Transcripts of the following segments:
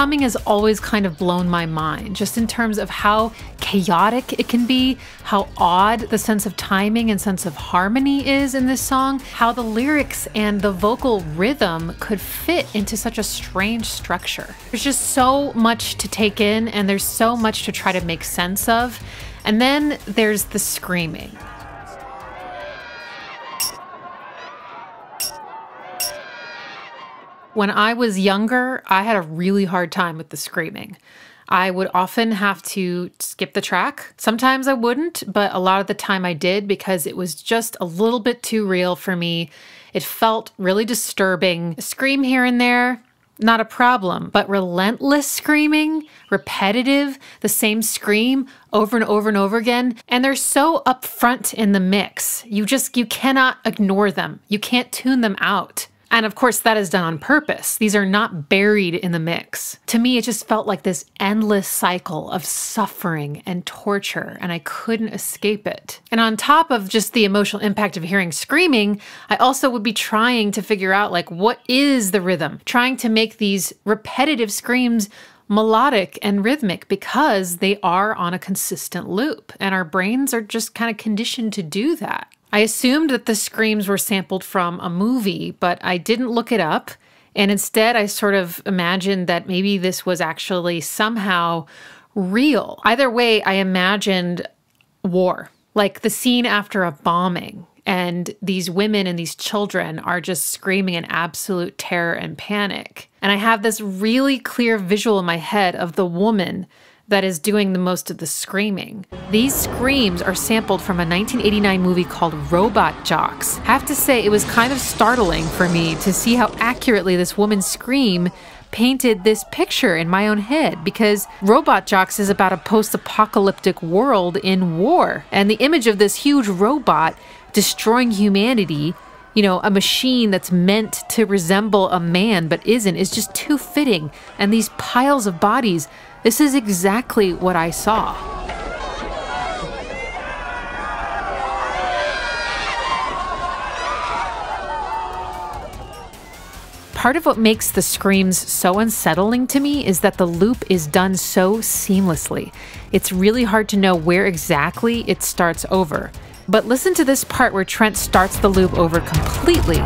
The has always kind of blown my mind, just in terms of how chaotic it can be, how odd the sense of timing and sense of harmony is in this song, how the lyrics and the vocal rhythm could fit into such a strange structure. There's just so much to take in, and there's so much to try to make sense of. And then there's the screaming. When I was younger, I had a really hard time with the screaming. I would often have to skip the track. Sometimes I wouldn't, but a lot of the time I did because it was just a little bit too real for me. It felt really disturbing. A scream here and there, not a problem, but relentless screaming, repetitive, the same scream over and over and over again, and they're so upfront in the mix. You just you cannot ignore them. You can't tune them out. And of course, that is done on purpose. These are not buried in the mix. To me, it just felt like this endless cycle of suffering and torture, and I couldn't escape it. And on top of just the emotional impact of hearing screaming, I also would be trying to figure out, like, what is the rhythm? Trying to make these repetitive screams melodic and rhythmic because they are on a consistent loop, and our brains are just kind of conditioned to do that. I assumed that the screams were sampled from a movie, but I didn't look it up. And instead, I sort of imagined that maybe this was actually somehow real. Either way, I imagined war, like the scene after a bombing. And these women and these children are just screaming in absolute terror and panic. And I have this really clear visual in my head of the woman that is doing the most of the screaming. These screams are sampled from a 1989 movie called Robot Jox. Have to say, it was kind of startling for me to see how accurately this woman's scream painted this picture in my own head because Robot Jox is about a post apocalyptic world in war. And the image of this huge robot destroying humanity you know, a machine that's meant to resemble a man but isn't is just too fitting. And these piles of bodies this is exactly what I saw. Part of what makes the screams so unsettling to me is that the loop is done so seamlessly. It's really hard to know where exactly it starts over. But listen to this part where Trent starts the loop over completely.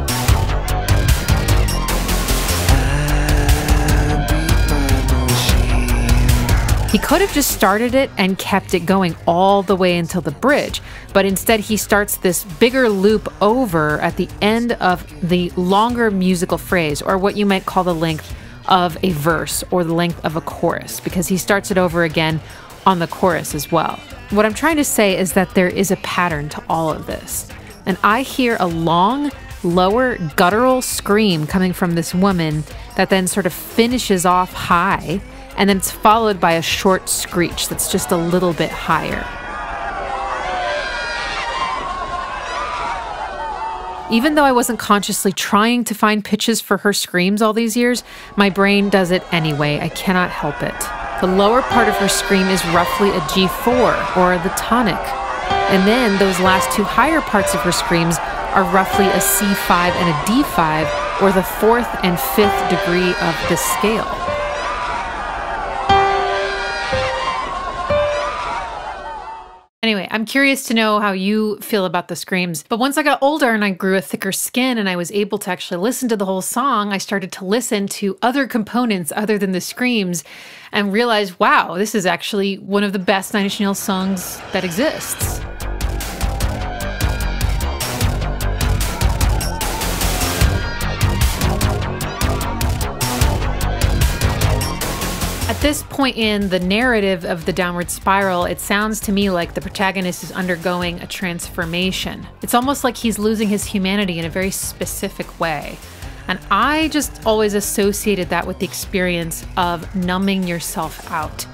He could have just started it and kept it going all the way until the bridge, but instead he starts this bigger loop over at the end of the longer musical phrase, or what you might call the length of a verse or the length of a chorus, because he starts it over again on the chorus as well. What I'm trying to say is that there is a pattern to all of this. And I hear a long, lower guttural scream coming from this woman that then sort of finishes off high and then it's followed by a short screech that's just a little bit higher. Even though I wasn't consciously trying to find pitches for her screams all these years, my brain does it anyway. I cannot help it. The lower part of her scream is roughly a G4 or the tonic. And then those last two higher parts of her screams are roughly a C5 and a D5 or the fourth and fifth degree of the scale. Anyway, I'm curious to know how you feel about the screams. But once I got older and I grew a thicker skin and I was able to actually listen to the whole song, I started to listen to other components other than the screams and realized, wow, this is actually one of the best Nine Inch Nails songs that exists. This point in the narrative of the downward spiral, it sounds to me like the protagonist is undergoing a transformation. It's almost like he's losing his humanity in a very specific way. And I just always associated that with the experience of numbing yourself out.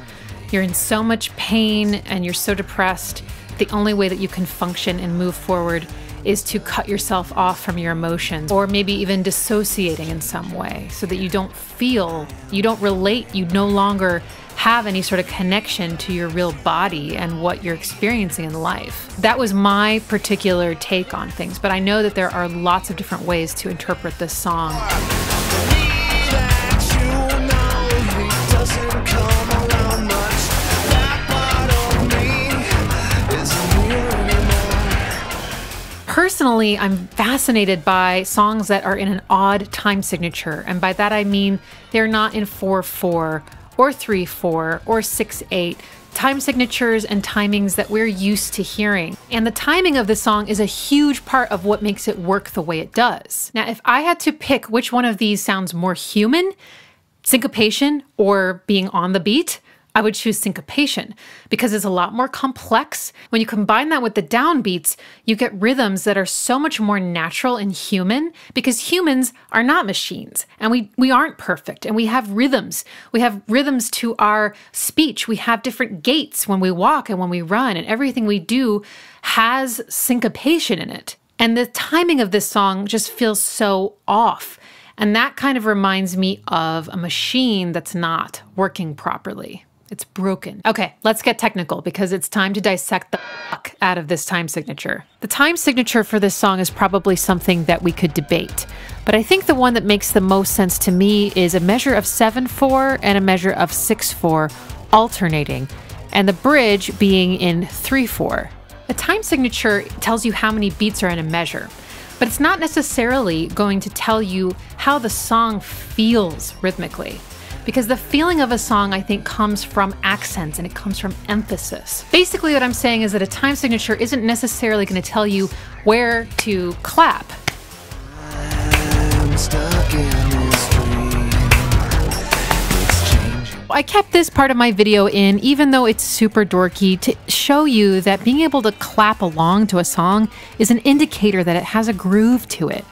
You're in so much pain and you're so depressed. The only way that you can function and move forward is to cut yourself off from your emotions or maybe even dissociating in some way so that you don't feel, you don't relate, you no longer have any sort of connection to your real body and what you're experiencing in life. That was my particular take on things, but I know that there are lots of different ways to interpret this song. Personally, I'm fascinated by songs that are in an odd time signature. And by that I mean they're not in 4 4 or 3 4 or 6 8 time signatures and timings that we're used to hearing. And the timing of the song is a huge part of what makes it work the way it does. Now, if I had to pick which one of these sounds more human, syncopation or being on the beat, I would choose syncopation because it's a lot more complex. When you combine that with the downbeats, you get rhythms that are so much more natural and human because humans are not machines and we, we aren't perfect and we have rhythms. We have rhythms to our speech. We have different gaits when we walk and when we run, and everything we do has syncopation in it. And the timing of this song just feels so off. And that kind of reminds me of a machine that's not working properly. It's broken. Okay, let's get technical because it's time to dissect the fuck out of this time signature. The time signature for this song is probably something that we could debate, but I think the one that makes the most sense to me is a measure of 7 4 and a measure of 6 4 alternating, and the bridge being in 3 4. A time signature tells you how many beats are in a measure, but it's not necessarily going to tell you how the song feels rhythmically because the feeling of a song, I think, comes from accents and it comes from emphasis. Basically, what I'm saying is that a time signature isn't necessarily going to tell you where to clap. I kept this part of my video in, even though it's super dorky, to show you that being able to clap along to a song is an indicator that it has a groove to it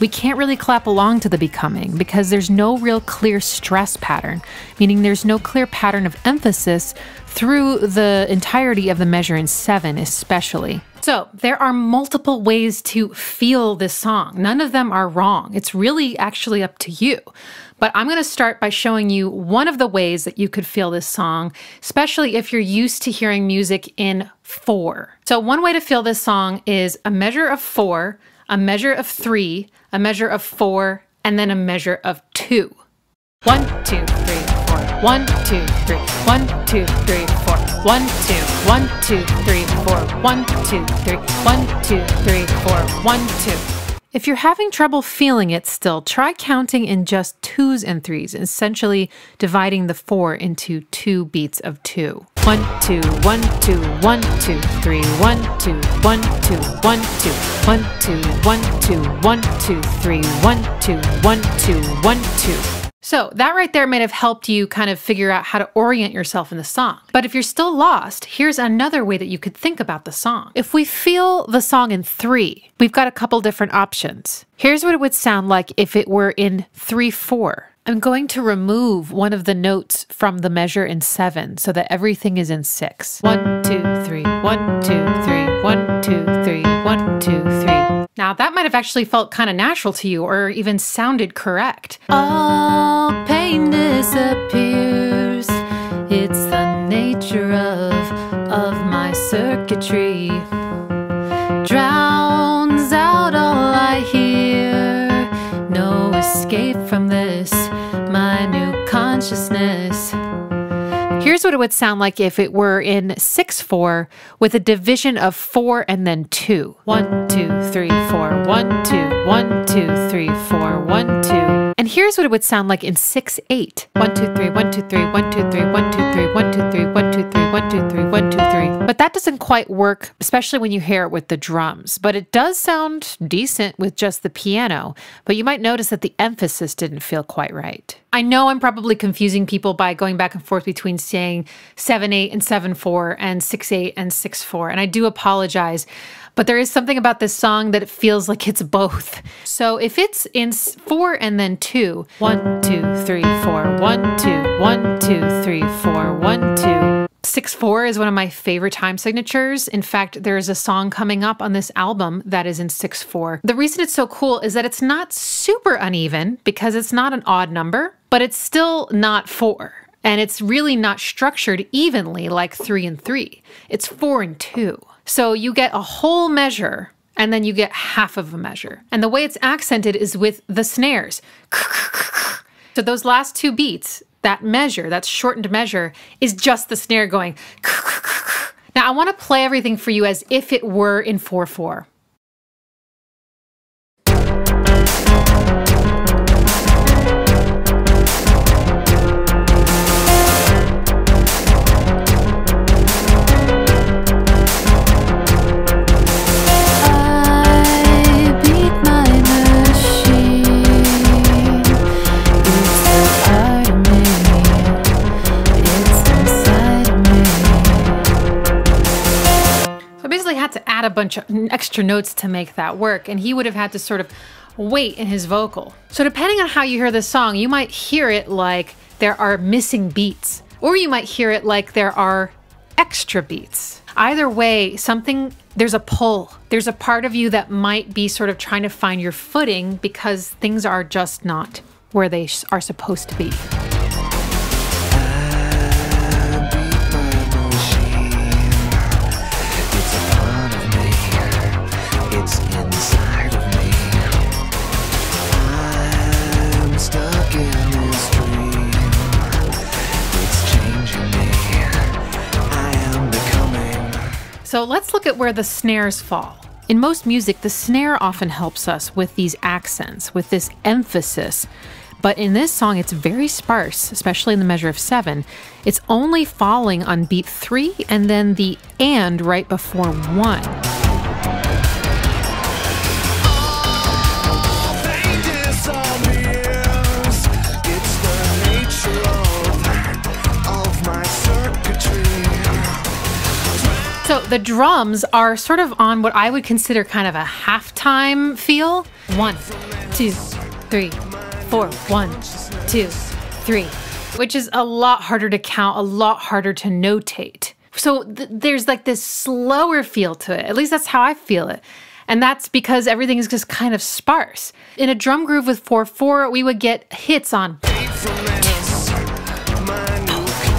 we can't really clap along to the becoming because there's no real clear stress pattern, meaning there's no clear pattern of emphasis through the entirety of the measure in seven, especially. So, there are multiple ways to feel this song. None of them are wrong. It's really actually up to you. But I'm going to start by showing you one of the ways that you could feel this song, especially if you're used to hearing music in four. So, one way to feel this song is a measure of four, a measure of three, a measure of four, and then a measure of two. One, two, three, four. One, two, three. One, two, three, four. One, two, one, two, three, four. One, two, three. One, two, three, four. One, two. If you're having trouble feeling it still, try counting in just twos and threes, essentially dividing the four into two beats of two. One, two, one, two, one, two, three, one, two, one, two, one, two, one, two, one, two, one, two, three, one, two, one, two, one, two. So, that right there might have helped you kind of figure out how to orient yourself in the song. But if you're still lost, here's another way that you could think about the song. If we feel the song in three, we've got a couple different options. Here's what it would sound like if it were in 3 4. I'm going to remove one of the notes from the measure in seven so that everything is in six. One, two, three, one, two, three, one, two, three, one, two, three. Now that might have actually felt kind of natural to you or even sounded correct. All pain disappears. It's the nature of, of my circuitry. Here's what it would sound like if it were in 6 4 with a division of 4 and then 2. 1, 2, 3, 4, 1, 2, 1, 2, 3, 4, 1, 2. And here's what it would sound like in 6 8. 1, 2, 3, 1, 2, 3, 1, 2, 3, 1, 2, 3, 1, 2, 3, 1, 2, 3, 1, 2, 3, 1, 2, 3. But that doesn't quite work, especially when you hear it with the drums. But it does sound decent with just the piano. But you might notice that the emphasis didn't feel quite right. I know I'm probably confusing people by going back and forth between saying 7 8 and 7 4 and 6 8 and 6 4. And I do apologize. But there is something about this song that it feels like it's both. So if it's in four and then two, one, two, three, four, one, two, one, two, three, four, one, two. Six four is one of my favorite time signatures. In fact, there is a song coming up on this album that is in six four. The reason it's so cool is that it's not super uneven because it's not an odd number, but it's still not four. And it's really not structured evenly like three and three. It's four and two. So you get a whole measure and then you get half of a measure. And the way it's accented is with the snares. So those last two beats, that measure, that shortened measure, is just the snare going. Now I want to play everything for you as if it were in 4 4. Bunch of extra notes to make that work. And he would have had to sort of wait in his vocal. So, depending on how you hear this song, you might hear it like there are missing beats, or you might hear it like there are extra beats. Either way, something, there's a pull. There's a part of you that might be sort of trying to find your footing because things are just not where they are supposed to be. So let's look at where the snares fall. In most music, the snare often helps us with these accents, with this emphasis. But in this song, it's very sparse, especially in the measure of seven. It's only falling on beat three and then the and right before one. The drums are sort of on what I would consider kind of a halftime feel. One, two, three, four. One, two, three. Which is a lot harder to count, a lot harder to notate. So th- there's like this slower feel to it. At least that's how I feel it. And that's because everything is just kind of sparse. In a drum groove with 4 4, we would get hits on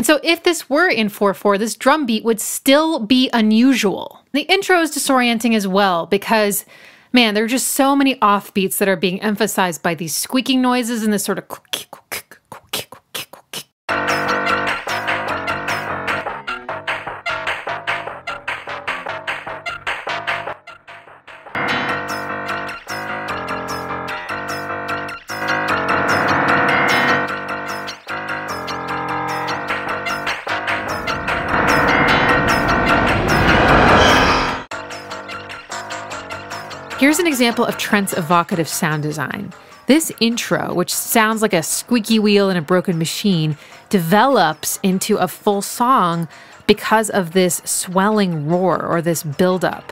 so if this were in 4-4, this drum beat would still be unusual. The intro is disorienting as well because man, there are just so many offbeats that are being emphasized by these squeaking noises and this sort of Here's an example of Trent's evocative sound design. This intro, which sounds like a squeaky wheel in a broken machine, develops into a full song because of this swelling roar or this buildup.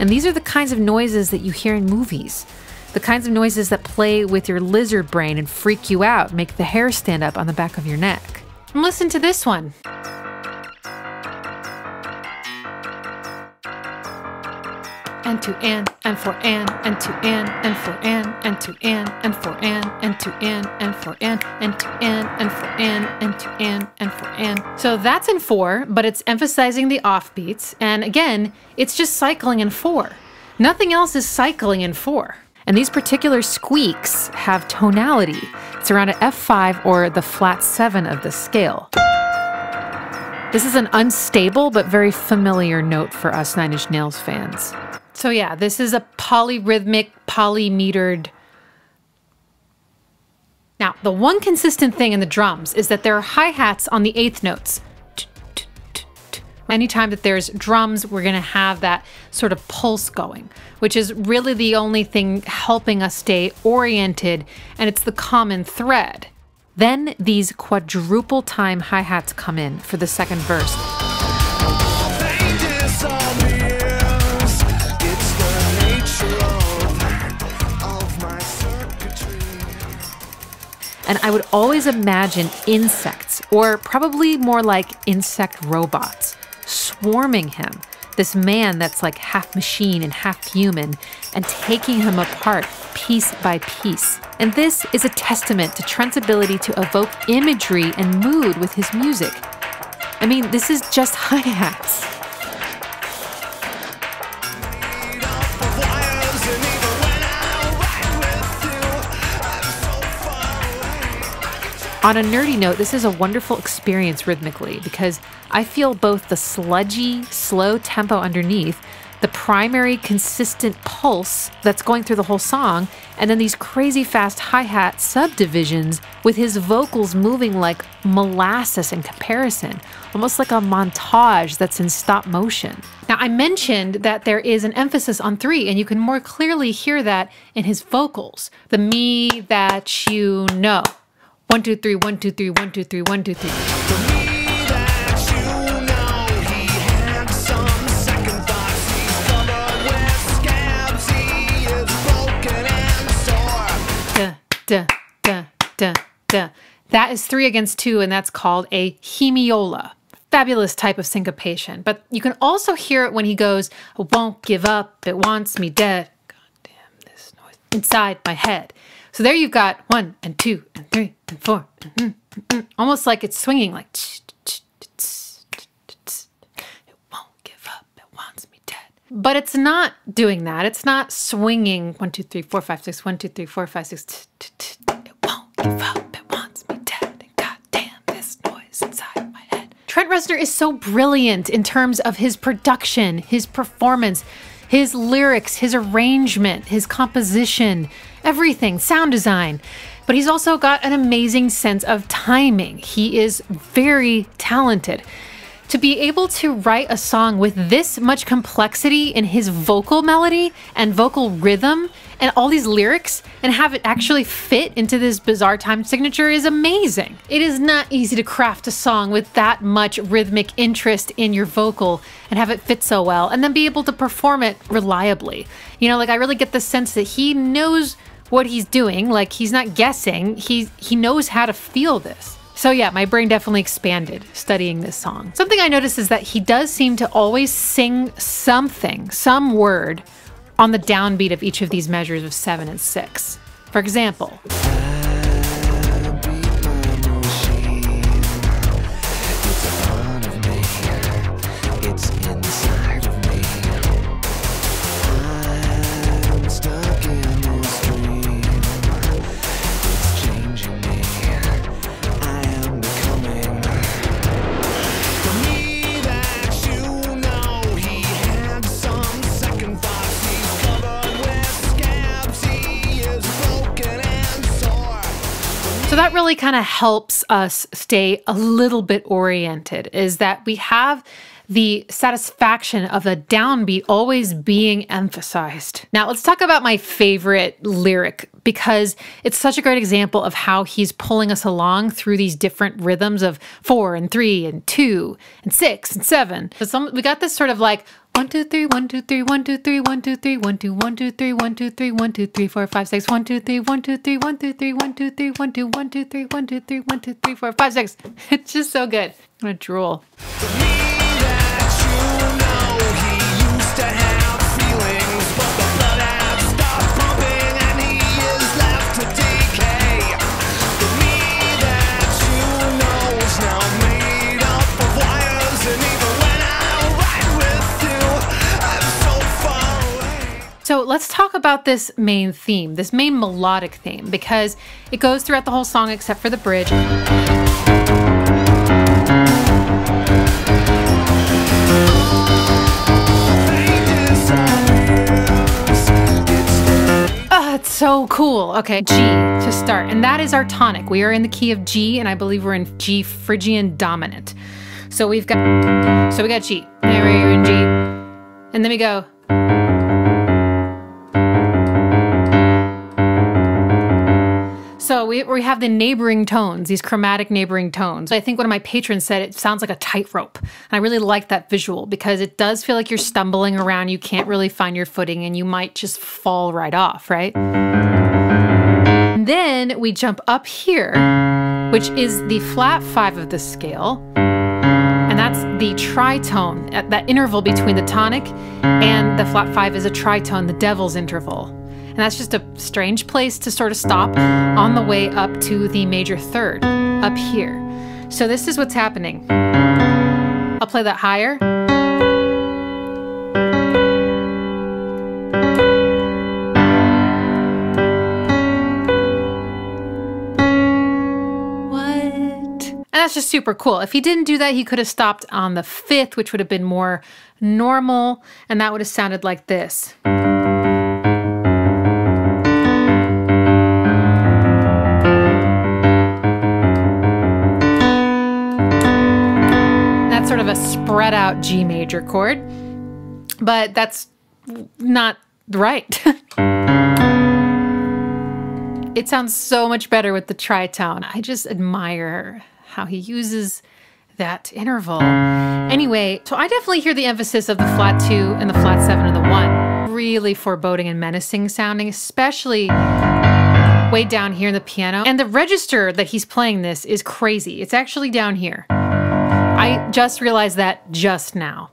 And these are the kinds of noises that you hear in movies. The kinds of noises that play with your lizard brain and freak you out, make the hair stand up on the back of your neck. Listen to this one. and to an and for an and to an and for an and to an and for an and to an and for an and to an and for an and to an and for an. So that's in four, but it's emphasizing the offbeats. And again, it's just cycling in four. Nothing else is cycling in four. And these particular squeaks have tonality. It's around an F5 or the flat 7 of the scale. This is an unstable but very familiar note for us Nine Inch Nails fans. So, yeah, this is a polyrhythmic, polymetered. Now, the one consistent thing in the drums is that there are hi hats on the eighth notes anytime that there's drums, we're going to have that sort of pulse going, which is really the only thing helping us stay oriented, and it's the common thread. Then these quadruple time hi hats come in for the second verse. And I would always imagine insects, or probably more like insect robots swarming him, this man that's like half machine and half human, and taking him apart piece by piece. And this is a testament to Trent's ability to evoke imagery and mood with his music. I mean, this is just hi hats. On a nerdy note, this is a wonderful experience rhythmically because I feel both the sludgy, slow tempo underneath, the primary consistent pulse that's going through the whole song, and then these crazy fast hi hat subdivisions with his vocals moving like molasses in comparison, almost like a montage that's in stop motion. Now, I mentioned that there is an emphasis on three, and you can more clearly hear that in his vocals the me that you know One, two, three, one, two, three, one, two, three, one, two, three. Duh, duh, duh, duh, duh. That is three against two, and that's called a hemiola. Fabulous type of syncopation. But you can also hear it when he goes, I won't give up, it wants me dead. God damn this noise inside my head. So there you've got one and two and three and four. and mm, mm, mm. Almost like it's swinging like it won't give up, it wants me dead. But it's not doing that. It's not swinging one, two, three, four, five, six, one, two, three, four, five, six. It won't give up, it wants me dead. And god this noise inside my head. Trent Reznor is so brilliant in terms of his production, his performance, his lyrics, his arrangement, his composition, everything, sound design. But he's also got an amazing sense of timing. He is very talented. To be able to write a song with this much complexity in his vocal melody and vocal rhythm and all these lyrics and have it actually fit into this bizarre time signature is amazing. It is not easy to craft a song with that much rhythmic interest in your vocal and have it fit so well and then be able to perform it reliably. You know, like I really get the sense that he knows what he's doing, like he's not guessing. He he knows how to feel this. So yeah, my brain definitely expanded studying this song. Something I noticed is that he does seem to always sing something, some word on the downbeat of each of these measures of 7 and 6. For example, really kind of helps us stay a little bit oriented is that we have the satisfaction of a downbeat always being emphasized. Now, let's talk about my favorite lyric because it's such a great example of how he's pulling us along through these different rhythms of four and three and two and six and seven. So some, we got this sort of like one, two, three, one, two, three, one, two, three, one, two, three, one, two, one, two, three, one, two, three, one, two, three, four, five, six, one, two, three, one, two, three, one, two, three, one, two, three, one, two, one, two, three, one, two, three, one, two, three, four, five, six. It's just so good. I'm gonna drool. So let's talk about this main theme, this main melodic theme, because it goes throughout the whole song except for the bridge. It's so cool. Okay, G to start. And that is our tonic. We are in the key of G, and I believe we're in G Phrygian dominant. So we've got, so we got G. There we're in G. And then we go. We, we have the neighboring tones, these chromatic neighboring tones. I think one of my patrons said it sounds like a tightrope. And I really like that visual because it does feel like you're stumbling around, you can't really find your footing, and you might just fall right off, right? And then we jump up here, which is the flat five of the scale. And that's the tritone. That interval between the tonic and the flat five is a tritone, the devil's interval. And that's just a strange place to sort of stop on the way up to the major third, up here. So this is what's happening. I'll play that higher. What? And that's just super cool. If he didn't do that, he could have stopped on the fifth, which would have been more normal, and that would have sounded like this. Spread out G major chord, but that's not right. It sounds so much better with the tritone. I just admire how he uses that interval. Anyway, so I definitely hear the emphasis of the flat two and the flat seven and the one. Really foreboding and menacing sounding, especially way down here in the piano. And the register that he's playing this is crazy. It's actually down here. I just realized that just now.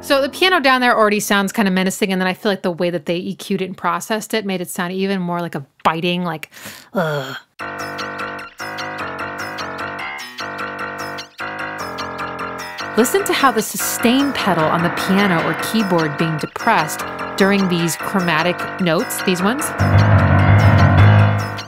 So the piano down there already sounds kind of menacing, and then I feel like the way that they EQ'd it and processed it made it sound even more like a biting, like, ugh. Listen to how the sustain pedal on the piano or keyboard being depressed during these chromatic notes, these ones.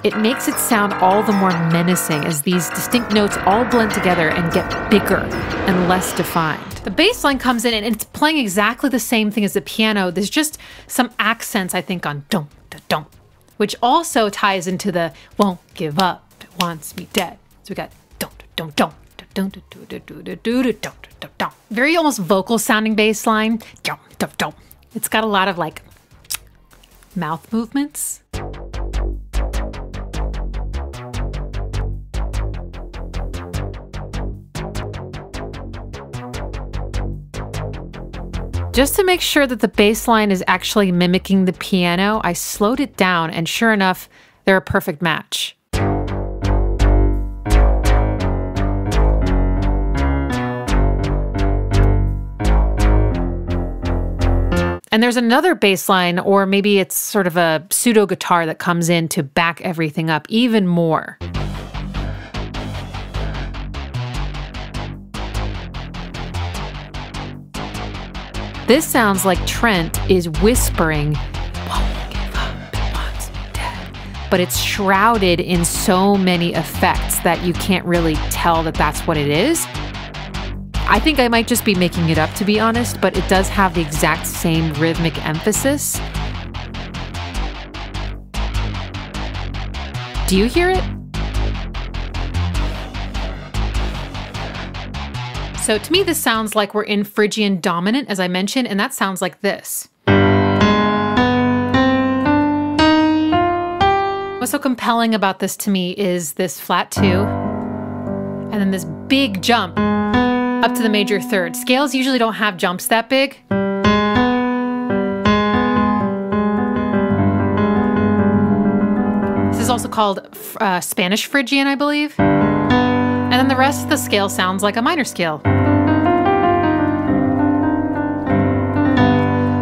It makes it sound all the more menacing as these distinct notes all blend together and get bigger and less defined. The bass line comes in and it's playing exactly the same thing as the piano. There's just some accents, I think, on don't, don't, which also ties into the won't give up, wants me dead. So we got don't, don't, don't. Very almost vocal sounding bass line. It's got a lot of like mouth movements. Just to make sure that the bass line is actually mimicking the piano, I slowed it down, and sure enough, they're a perfect match. And there's another bass line, or maybe it's sort of a pseudo guitar that comes in to back everything up even more. This sounds like Trent is whispering, but it's shrouded in so many effects that you can't really tell that that's what it is. I think I might just be making it up to be honest, but it does have the exact same rhythmic emphasis. Do you hear it? So to me, this sounds like we're in Phrygian dominant, as I mentioned, and that sounds like this. What's so compelling about this to me is this flat two, and then this big jump up to the major third. Scales usually don't have jumps that big. This is also called uh, Spanish Phrygian, I believe. And then the rest of the scale sounds like a minor scale.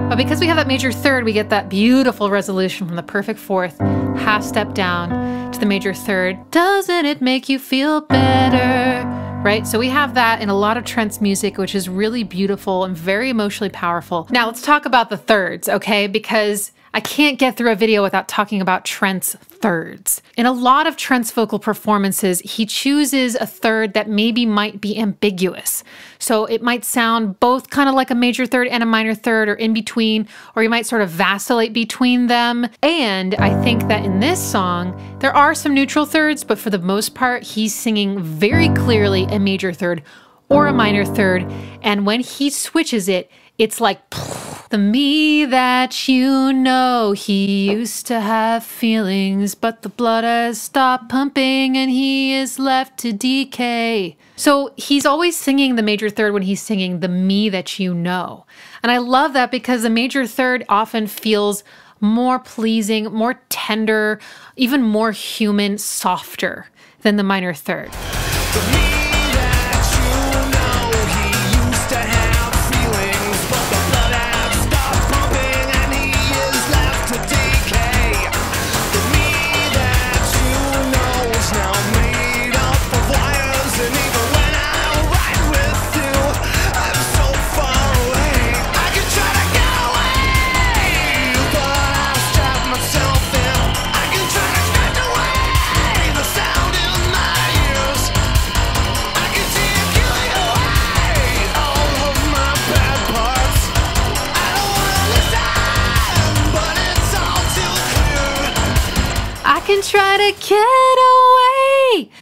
But because we have that major third, we get that beautiful resolution from the perfect fourth, half step down to the major third. Doesn't it make you feel better? Right? So we have that in a lot of Trent's music, which is really beautiful and very emotionally powerful. Now let's talk about the thirds, okay? Because I can't get through a video without talking about Trent's thirds. In a lot of Trent's vocal performances, he chooses a third that maybe might be ambiguous. So it might sound both kind of like a major third and a minor third or in between, or you might sort of vacillate between them. And I think that in this song, there are some neutral thirds, but for the most part, he's singing very clearly a major third or a minor third. And when he switches it, it's like the me that you know. He used to have feelings, but the blood has stopped pumping and he is left to decay. So he's always singing the major third when he's singing the me that you know. And I love that because the major third often feels more pleasing, more tender, even more human, softer than the minor third. try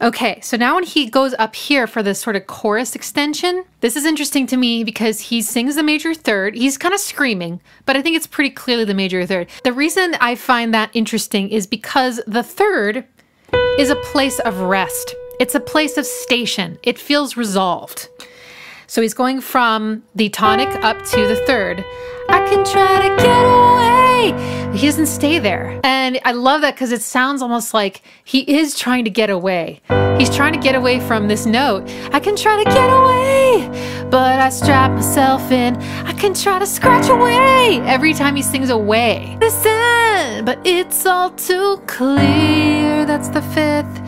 Okay, so now when he goes up here for this sort of chorus extension, this is interesting to me because he sings the major third. He's kind of screaming, but I think it's pretty clearly the major third. The reason I find that interesting is because the third is a place of rest. It's a place of station. It feels resolved. So he's going from the tonic up to the third. I can try to get away. He doesn't stay there. And I love that because it sounds almost like he is trying to get away. He's trying to get away from this note. I can try to get away, but I strap myself in. I can try to scratch away every time he sings away. Listen, but it's all too clear. That's the fifth.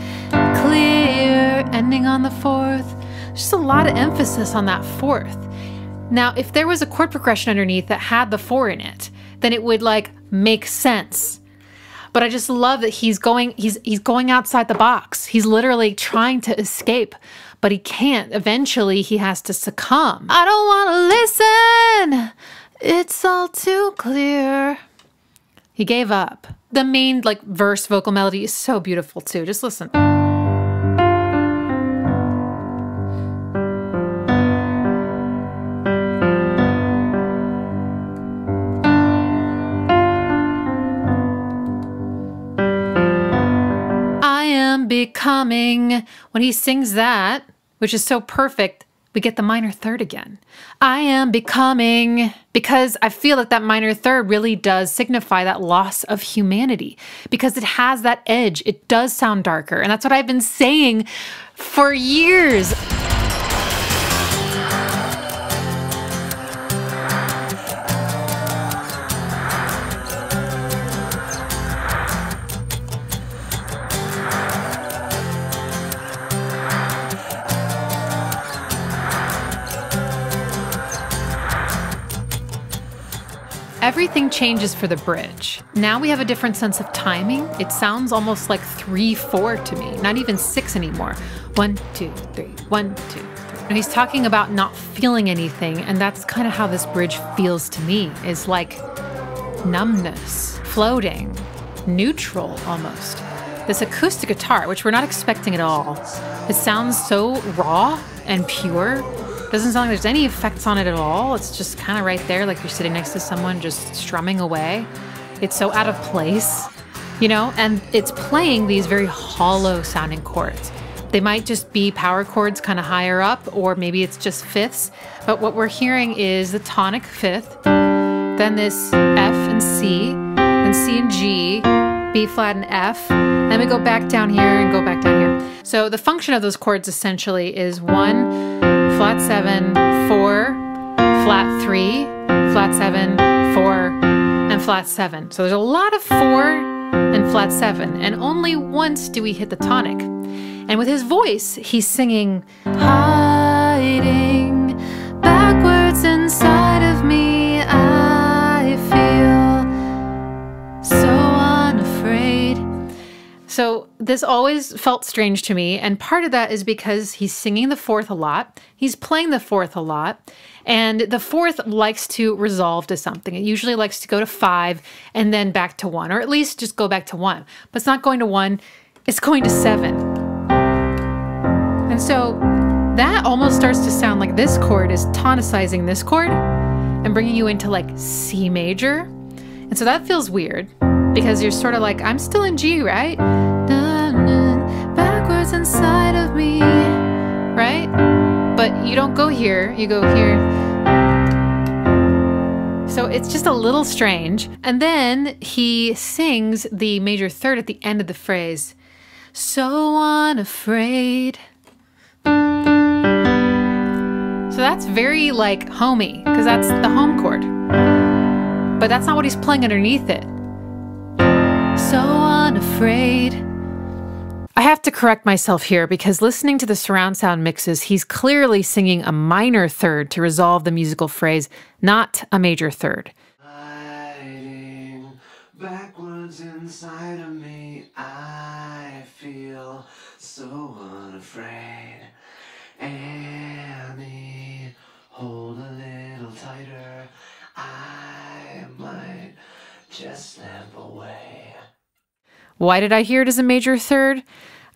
Clear, ending on the fourth. Just a lot of emphasis on that fourth. Now, if there was a chord progression underneath that had the four in it, then it would like make sense. But I just love that he's going he's he's going outside the box. He's literally trying to escape, but he can't. Eventually he has to succumb. I don't want to listen. It's all too clear. He gave up. The main like verse vocal melody is so beautiful too. Just listen. Becoming. When he sings that, which is so perfect, we get the minor third again. I am becoming, because I feel that that minor third really does signify that loss of humanity, because it has that edge. It does sound darker. And that's what I've been saying for years. Everything changes for the bridge. Now we have a different sense of timing. It sounds almost like 3 4 to me, not even 6 anymore. One, two, three, one, two, three. And he's talking about not feeling anything, and that's kind of how this bridge feels to me is like numbness, floating, neutral almost. This acoustic guitar, which we're not expecting at all, it sounds so raw and pure doesn't sound like there's any effects on it at all. It's just kind of right there, like you're sitting next to someone just strumming away. It's so out of place, you know? And it's playing these very hollow sounding chords. They might just be power chords kind of higher up, or maybe it's just fifths. But what we're hearing is the tonic fifth, then this F and C, then C and G, B flat and F. Then we go back down here and go back down here. So the function of those chords essentially is one, flat seven, four, flat three, flat seven, four, and flat seven. So there's a lot of four and flat seven, and only once do we hit the tonic. And with his voice, he's singing, hiding backwards inside So this always felt strange to me. And part of that is because he's singing the fourth a lot, he's playing the fourth a lot. And the fourth likes to resolve to something. It usually likes to go to five and then back to one, or at least just go back to one. But it's not going to one, it's going to seven. And so that almost starts to sound like this chord is tonicizing this chord and bringing you into like C major. And so that feels weird because you're sort of like, I'm still in G, right? Backwards inside of me, right? But you don't go here, you go here. So it's just a little strange. And then he sings the major third at the end of the phrase. So unafraid. So that's very like homey, because that's the home chord. But that's not what he's playing underneath it so unafraid. I have to correct myself here because listening to the surround sound mixes, he's clearly singing a minor third to resolve the musical phrase, not a major third. Hiding backwards inside of me, I feel so unafraid. Annie, just slip away. Why did I hear it as a major third?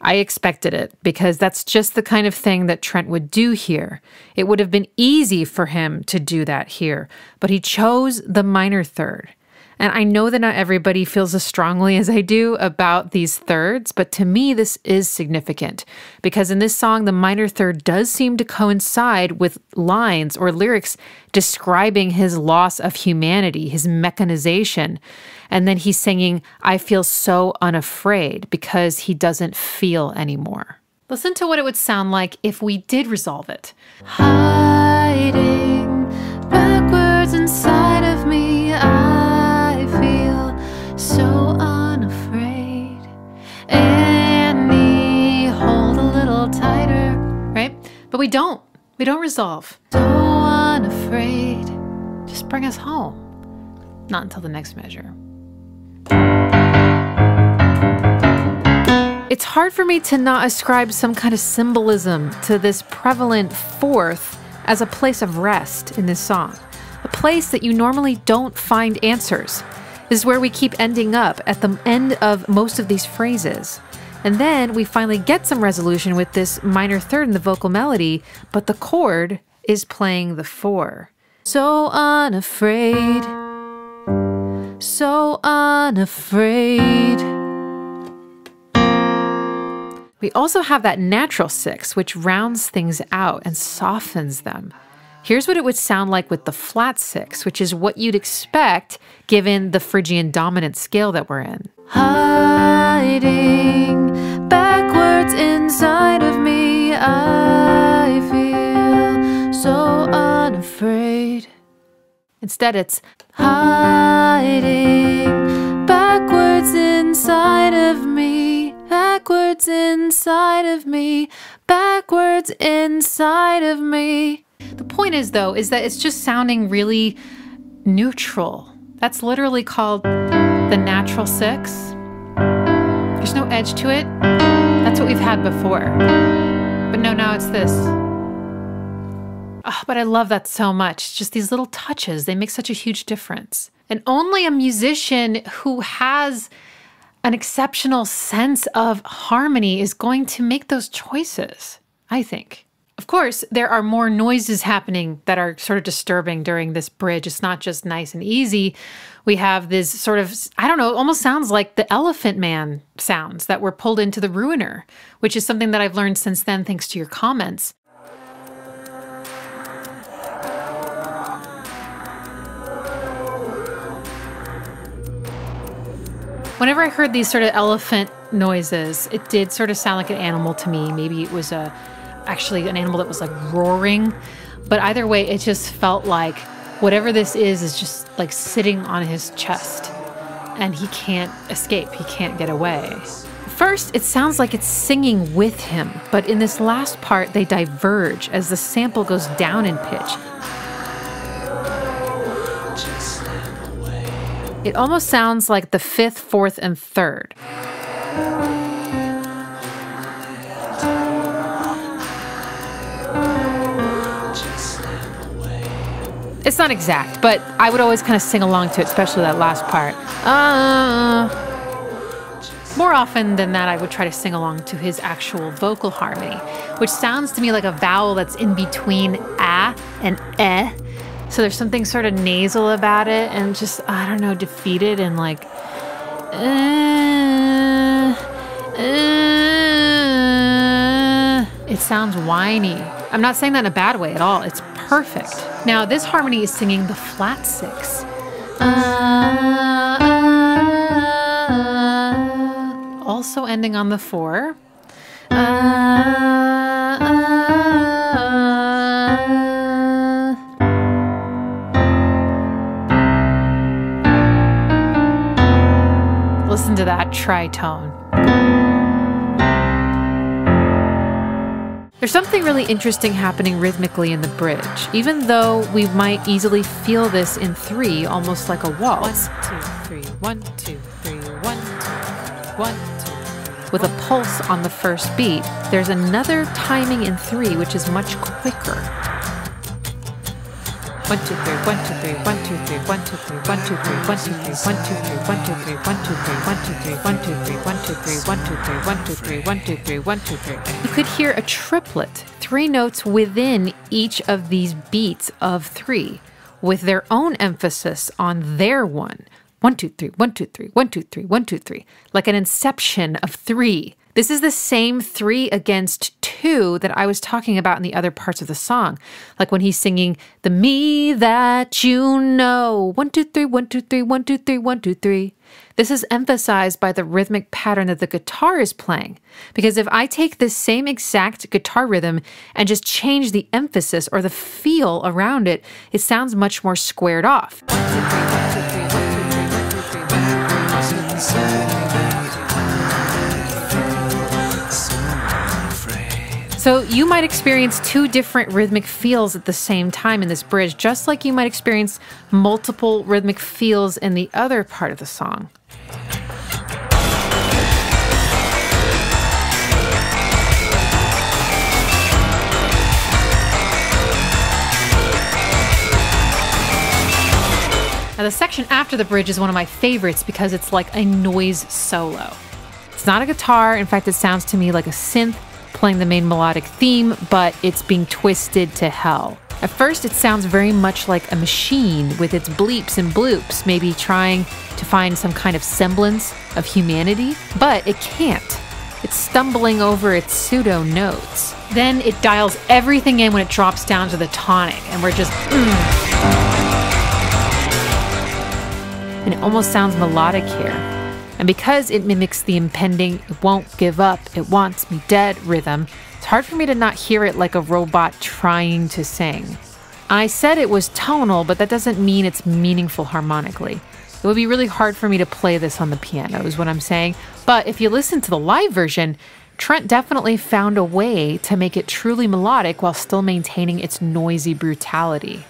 I expected it because that's just the kind of thing that Trent would do here. It would have been easy for him to do that here, but he chose the minor third. And I know that not everybody feels as strongly as I do about these thirds, but to me, this is significant because in this song, the minor third does seem to coincide with lines or lyrics describing his loss of humanity, his mechanization. And then he's singing, I feel so unafraid because he doesn't feel anymore. Listen to what it would sound like if we did resolve it. Hiding But we don't. We don't resolve. So unafraid. Just bring us home. Not until the next measure. It's hard for me to not ascribe some kind of symbolism to this prevalent fourth as a place of rest in this song, a place that you normally don't find answers. This is where we keep ending up at the end of most of these phrases. And then we finally get some resolution with this minor third in the vocal melody, but the chord is playing the four. So unafraid, so unafraid. We also have that natural six, which rounds things out and softens them. Here's what it would sound like with the flat six, which is what you'd expect given the Phrygian dominant scale that we're in. Hiding backwards inside of me, I feel so unafraid. Instead, it's hiding backwards inside of me backwards inside of me, backwards inside of me. The point is, though, is that it's just sounding really neutral. That's literally called the natural six. There's no edge to it. That's what we've had before. But no, now it's this. Oh, but I love that so much. Just these little touches, they make such a huge difference. And only a musician who has an exceptional sense of harmony is going to make those choices, I think. Of course, there are more noises happening that are sort of disturbing during this bridge. It's not just nice and easy. We have this sort of, I don't know, almost sounds like the Elephant Man sounds that were pulled into the Ruiner, which is something that I've learned since then, thanks to your comments. Whenever I heard these sort of elephant noises, it did sort of sound like an animal to me. Maybe it was a actually an animal that was like roaring, but either way, it just felt like whatever this is is just like sitting on his chest and he can't escape. He can't get away. First, it sounds like it's singing with him, but in this last part, they diverge as the sample goes down in pitch. It almost sounds like the fifth, fourth, and third. It's not exact, but I would always kind of sing along to it, especially that last part. Uh, more often than that, I would try to sing along to his actual vocal harmony, which sounds to me like a vowel that's in between a and eh so there's something sort of nasal about it and just, I don't know, defeated and like, uh, uh, it sounds whiny. I'm not saying that in a bad way at all. It's perfect. Now, this harmony is singing the flat six. Also ending on the four. listen to that tritone. There's something really interesting happening rhythmically in the bridge, even though we might easily feel this in three, almost like a waltz. One, two, three, one, two, three, one, two, one, two. With a pulse on the first beat, there's another timing in three which is much quicker. One two three, one two three, one two three, one two three, one two three, one two three, one two three, one two three, one two three, one two three, one two three, one two three, one two three, one two three, one two three, one two three. You could hear a triplet, three notes within each of these beats of three, with their own emphasis on their one. One, two, three, one, two, three, one, two, three, one, two, three, like an inception of three. This is the same three against two that I was talking about in the other parts of the song. Like when he's singing, The me that you know. One, two, three, one, two, three, one, two, three, one, two, three. This is emphasized by the rhythmic pattern that the guitar is playing. Because if I take this same exact guitar rhythm and just change the emphasis or the feel around it, it sounds much more squared off. So you might experience two different rhythmic feels at the same time in this bridge, just like you might experience multiple rhythmic feels in the other part of the song. Now, the section after the bridge is one of my favorites because it's like a noise solo. It's not a guitar, in fact, it sounds to me like a synth playing the main melodic theme, but it's being twisted to hell. At first, it sounds very much like a machine with its bleeps and bloops, maybe trying to find some kind of semblance of humanity, but it can't. It's stumbling over its pseudo notes. Then it dials everything in when it drops down to the tonic, and we're just. Mm and it almost sounds melodic here. And because it mimics the impending, it won't give up, it wants me dead rhythm, it's hard for me to not hear it like a robot trying to sing. I said it was tonal, but that doesn't mean it's meaningful harmonically. It would be really hard for me to play this on the piano, is what I'm saying. But if you listen to the live version, Trent definitely found a way to make it truly melodic while still maintaining its noisy brutality.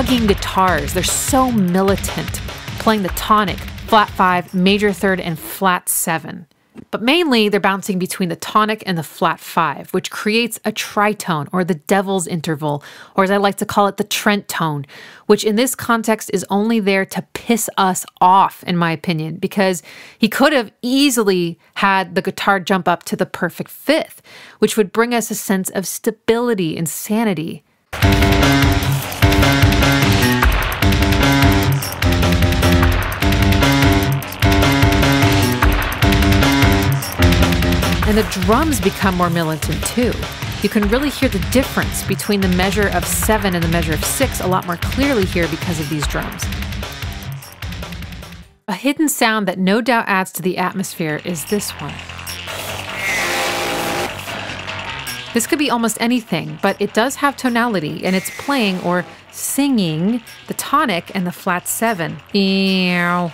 Chugging guitars. They're so militant, playing the tonic, flat five, major third, and flat seven. But mainly, they're bouncing between the tonic and the flat five, which creates a tritone or the devil's interval, or as I like to call it, the Trent tone, which in this context is only there to piss us off, in my opinion, because he could have easily had the guitar jump up to the perfect fifth, which would bring us a sense of stability and sanity. And the drums become more militant too. You can really hear the difference between the measure of seven and the measure of six a lot more clearly here because of these drums. A hidden sound that no doubt adds to the atmosphere is this one. This could be almost anything, but it does have tonality and it's playing or singing the tonic and the flat seven. Ew.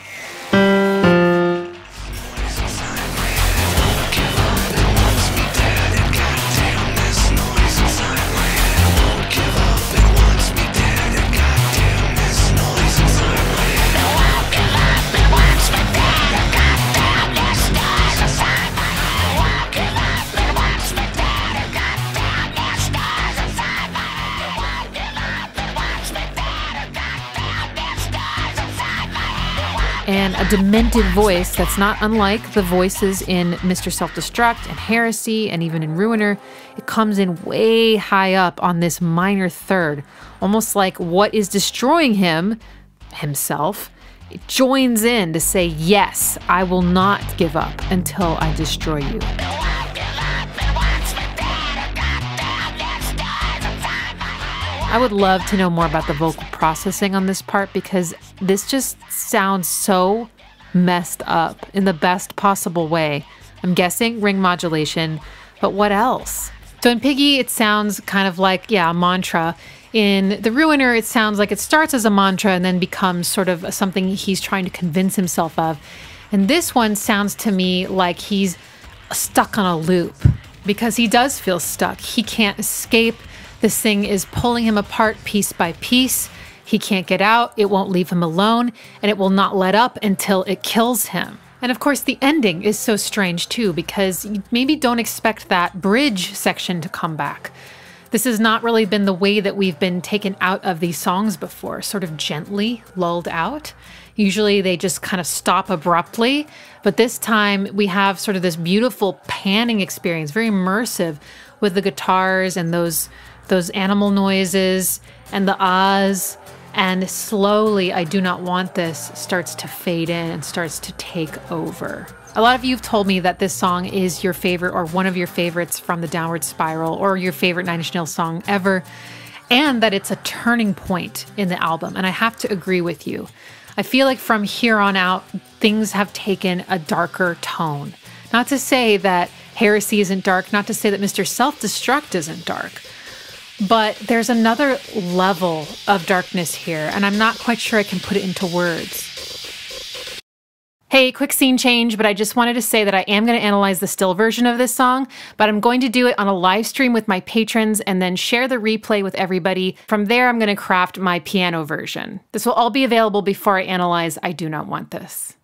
Demented voice that's not unlike the voices in Mr. Self Destruct and Heresy and even in Ruiner. It comes in way high up on this minor third, almost like what is destroying him, himself, it joins in to say, Yes, I will not give up until I destroy you. I would love to know more about the vocal processing on this part because this just sounds so messed up in the best possible way. I'm guessing ring modulation, but what else? So in Piggy, it sounds kind of like, yeah, a mantra. In The Ruiner, it sounds like it starts as a mantra and then becomes sort of something he's trying to convince himself of. And this one sounds to me like he's stuck on a loop because he does feel stuck. He can't escape. This thing is pulling him apart piece by piece. He can't get out, it won't leave him alone, and it will not let up until it kills him. And of course, the ending is so strange too, because you maybe don't expect that bridge section to come back. This has not really been the way that we've been taken out of these songs before, sort of gently lulled out. Usually they just kind of stop abruptly, but this time we have sort of this beautiful panning experience, very immersive with the guitars and those those animal noises and the ahs. And slowly, I do not want this starts to fade in and starts to take over. A lot of you have told me that this song is your favorite or one of your favorites from the Downward Spiral or your favorite Nine Inch Nails song ever, and that it's a turning point in the album. And I have to agree with you. I feel like from here on out, things have taken a darker tone. Not to say that Heresy isn't dark, not to say that Mr. Self Destruct isn't dark, but there's another level of darkness here, and I'm not quite sure I can put it into words. Hey, quick scene change, but I just wanted to say that I am going to analyze the still version of this song, but I'm going to do it on a live stream with my patrons and then share the replay with everybody. From there, I'm going to craft my piano version. This will all be available before I analyze I Do Not Want This.